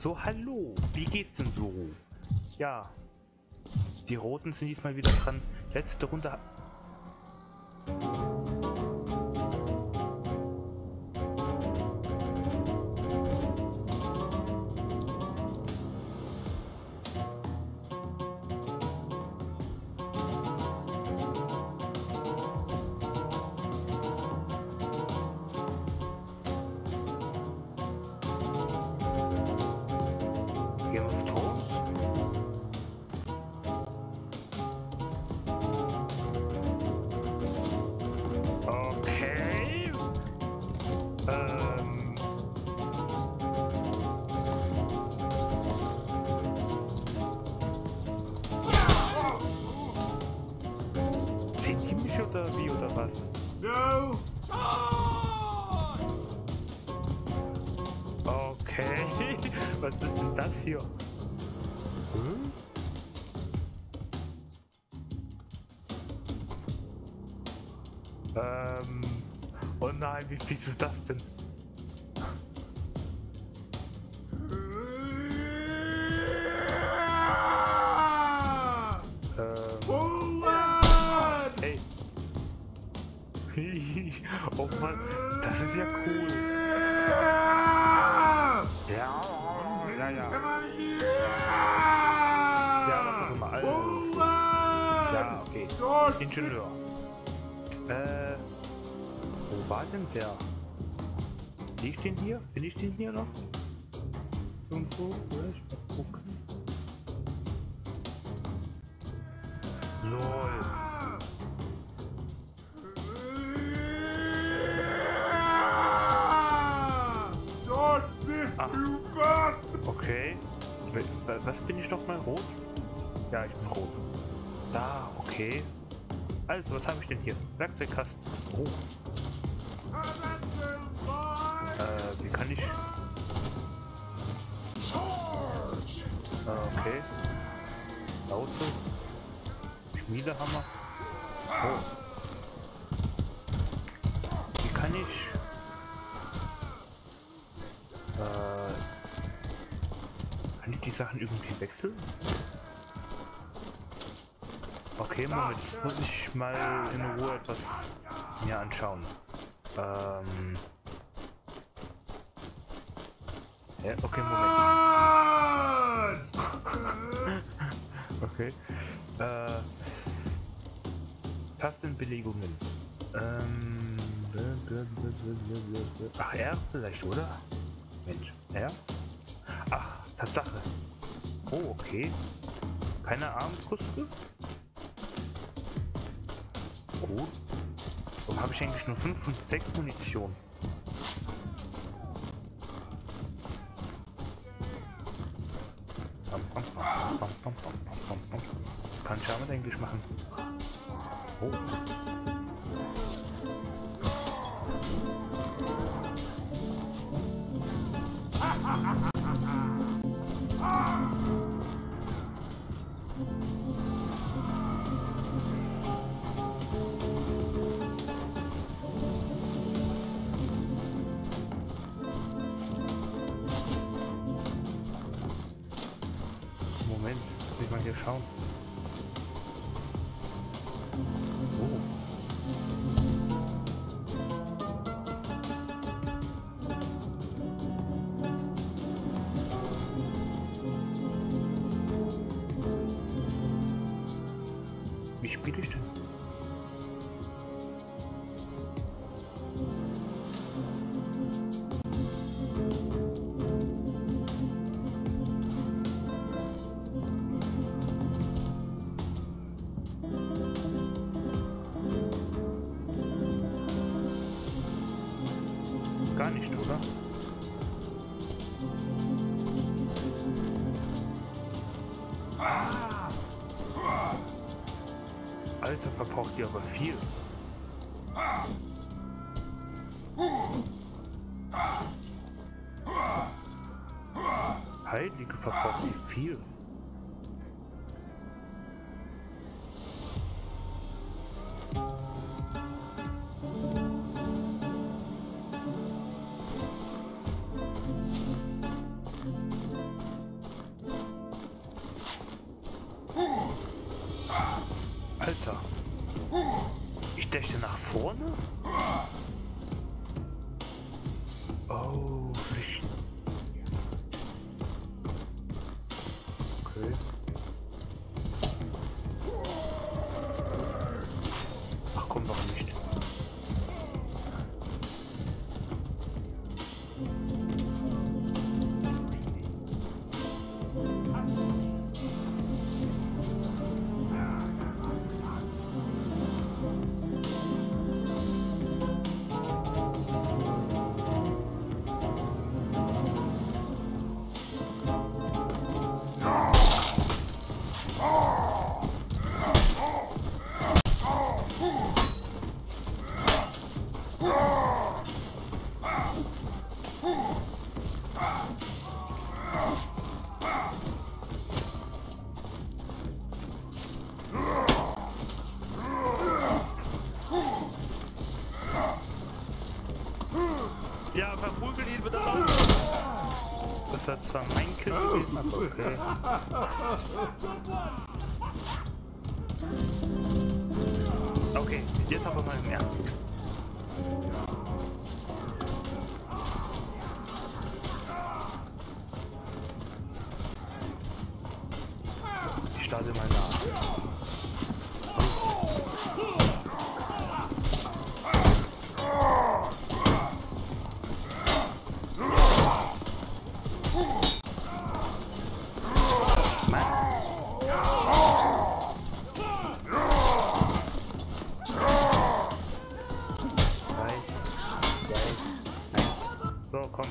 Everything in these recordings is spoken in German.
So, hallo. Wie geht's denn so? Ja. Die Roten sind diesmal wieder dran. Letzte Runde. Das hier? Hm? Ähm. Oh nein, wie fies ist das denn? Ähm. Hey. oh Mann, das ist ja cool. Ingenieur. Äh, wo war denn der? Ich den hier? Bin ich den hier noch? Irgendwo? Vielleicht mal gucken. LOL. Ah. Okay. Wa- wa- Was bin ich noch mal? Rot? Ja, ich bin rot. Da, okay. Also, was habe ich denn hier? Werkzeugkasten. Oh, äh, wie kann ich... Äh, okay. Auto. Schmiedehammer. Oh. Wie kann ich... Äh... Kann ich die Sachen irgendwie wechseln? Okay, Moment, das muss ich mal in Ruhe etwas mir anschauen. Ähm... Ja, okay, Moment. Okay. Äh, Tastenbelegungen. Ähm, ach, R vielleicht, oder? Mensch, R? Ach, Tatsache. Oh, okay. Keine Armbrüste? Gut. Warum habe ich eigentlich nur 5 und 6 Munition? schauen. Wie spät ich denn? Verbraucht ihr aber viel. Heilige verbraucht ihr viel. Starte mal nach. So, komm.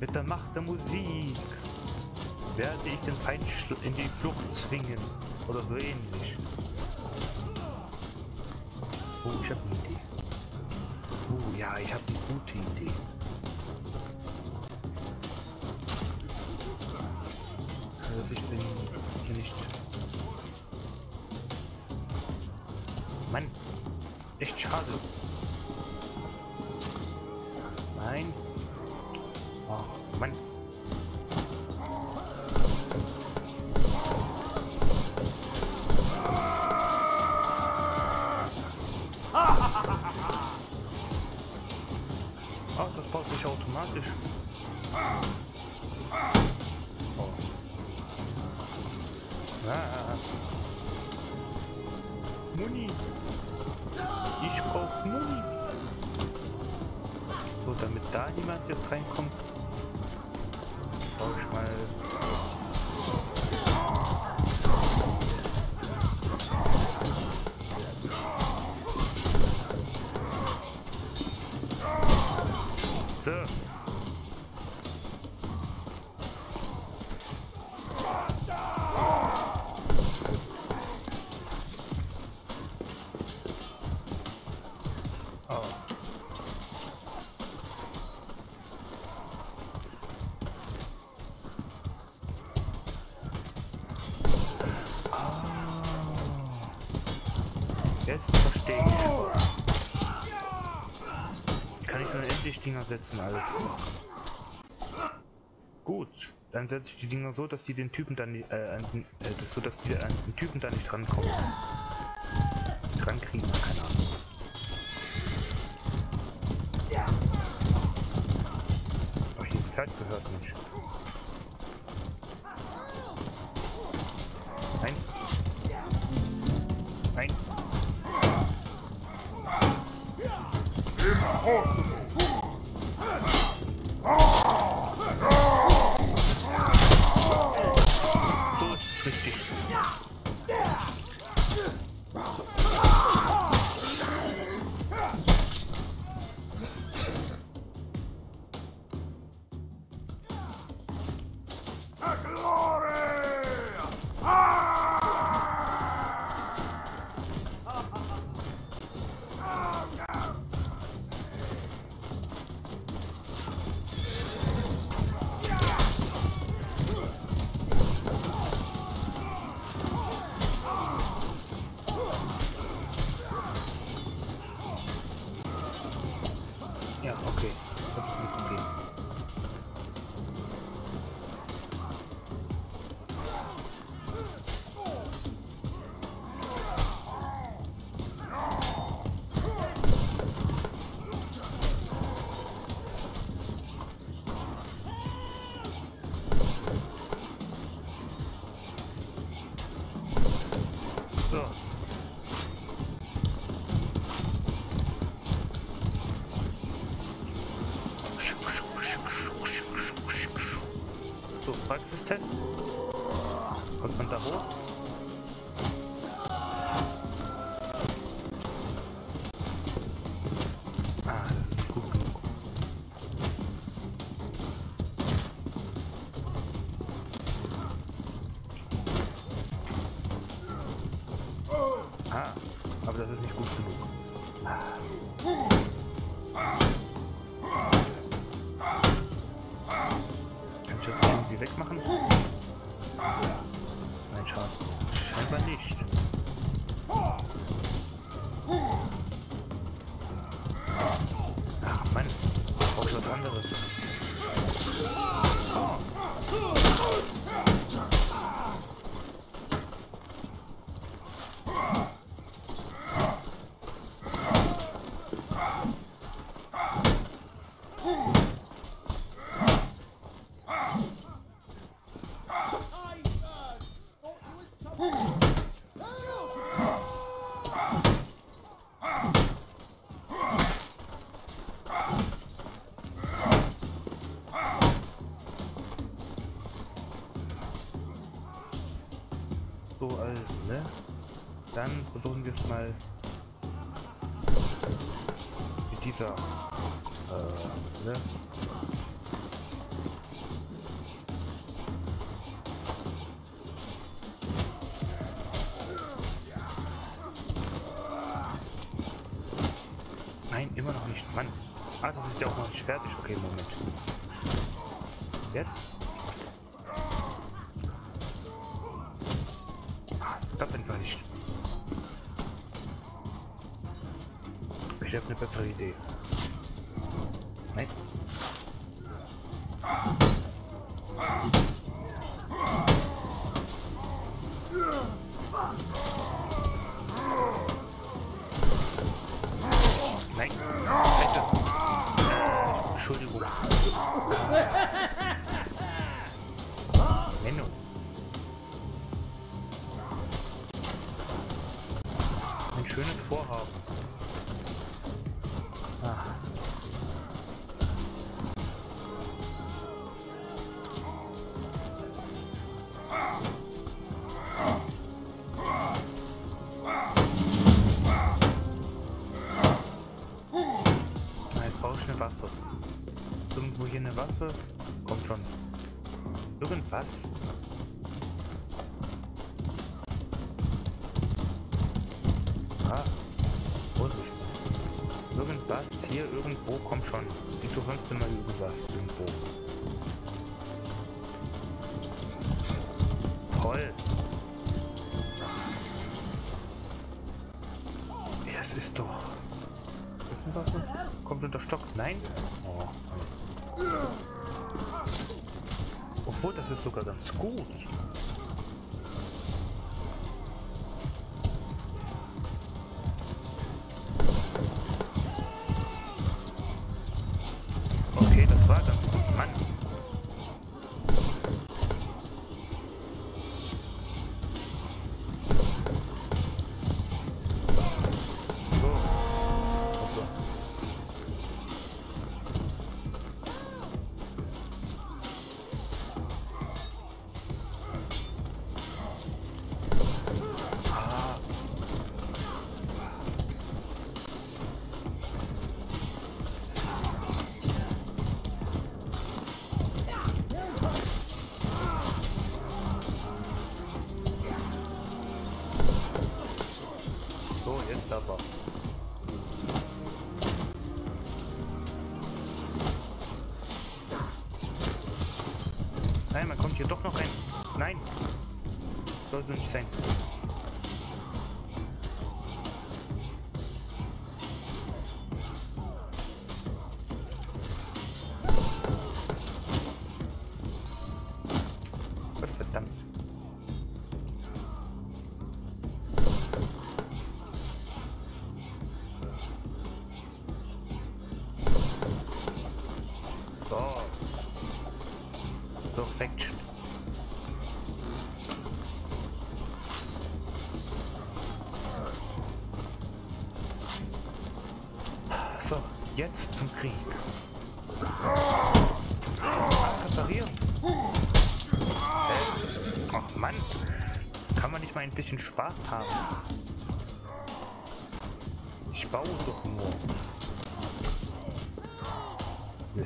Mit der Macht der Musik werde ich den Feind in die Flucht zwingen. Oder so ähnlich. Oh, ich habe eine Idee. Oh ja, ich habe eine gute Idee. Also ich bin hier nicht... Mann, echt schade. Nein. Oh, Mann. Damit da niemand jetzt reinkommt, brauche ich mal. Setzen, alles. Gut, dann setze ich die Dinger so, dass die den Typen dann äh, an den, äh, so dass die an den Typen dann nicht rankommen. Dran kriegen, keine Ahnung. Gehört nicht. Yeah! So, Praxistest. Kommt man da hoch? Scheinbar nicht. Ach, Mann. anderes. Versuchen wir es mal mit dieser, äh, ne? Nein, immer noch nicht. Mann. Ah, das ist ja auch noch nicht fertig. Okay, Moment. Jetzt? Ah, das einfach nicht. Ich habe eine bessere Idee. Nein. Bitte. Entschuldigung. Menno. Ein schönes Vorhaben. Irgendwas? Ah, Vorsicht. Irgendwas hier irgendwo kommt schon. Ich suche sonst immer irgendwas irgendwo. Toll. Es ist doch. Kommt unter Stock? Nein? Oh. Obwohl, das ist sogar ganz gut. Aber. Nein, man kommt hier doch noch rein. Nein. Soll so nicht sein. So. Perfection. So, jetzt zum Krieg. Reparieren. Hä? Ach Mann, kann man nicht mal ein bisschen Spaß haben? Ich baue doch nur.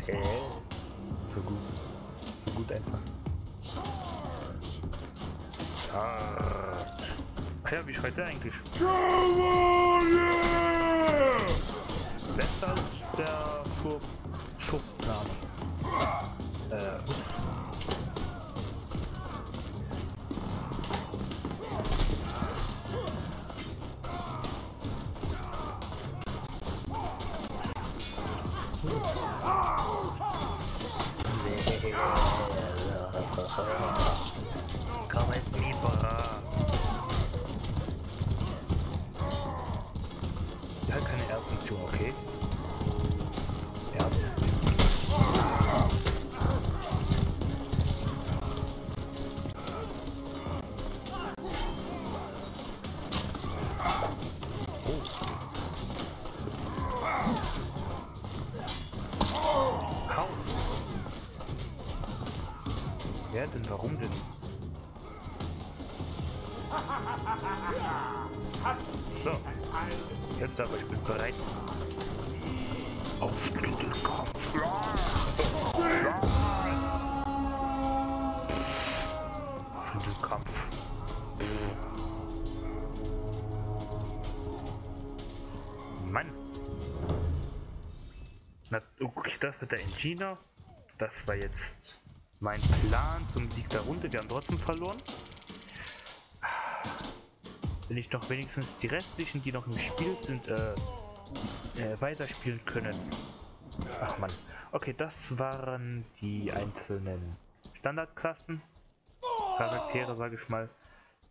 Hä? So gut. So gut einfach. Charge. Ach ja, wie schreit der eigentlich? Besser als der Schur der Engina. Das war jetzt mein Plan zum Sieg der Runde. Wir haben trotzdem verloren. Wenn ich doch wenigstens die restlichen, die noch im Spiel sind, äh, äh, weiterspielen können. Ach man. Okay, das waren die einzelnen Standardklassen. Charaktere, sage ich mal.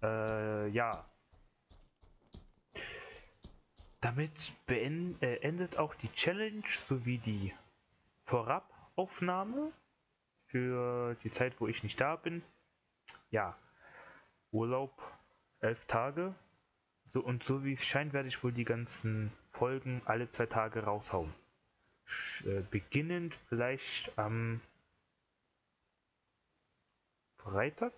Äh, ja. Damit beend, äh, auch die Challenge sowie die Vorabaufnahme für die Zeit, wo ich nicht da bin. Ja, Urlaub, elf Tage. So und so wie es scheint, werde ich wohl die ganzen Folgen alle zwei Tage raushauen. Sch äh, beginnend vielleicht am Freitag?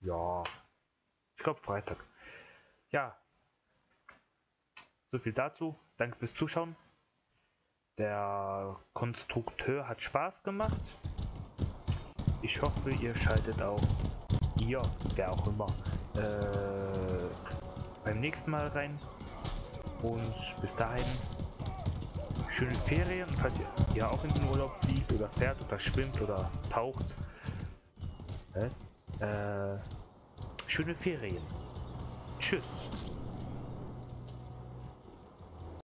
Ja, ich glaube Freitag. Ja, so viel dazu. Danke fürs Zuschauen. Der Konstrukteur hat Spaß gemacht. Ich hoffe, ihr schaltet auch, ihr, wer auch immer, äh, beim nächsten Mal rein. Und bis dahin, schöne Ferien. Falls ihr, ihr auch in den Urlaub fliegt oder fährt oder schwimmt oder taucht, äh, schöne Ferien. Tschüss.